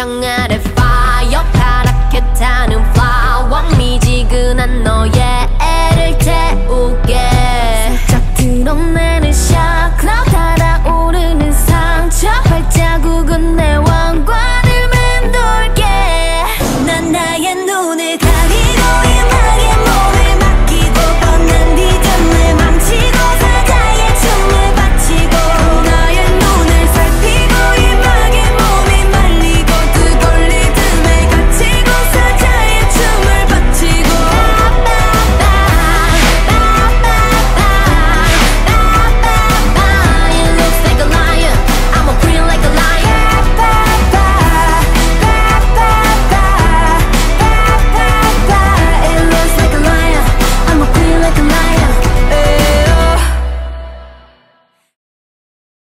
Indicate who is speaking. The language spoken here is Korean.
Speaker 1: 태양 아래 fire 파랗게 타는 flower. 미지근한 너의 애를 태우게. 살짝 드러내는 샤크라 달아오르는 상처. 발자국은 내 왕관을 맴돌게. 난 나의 눈을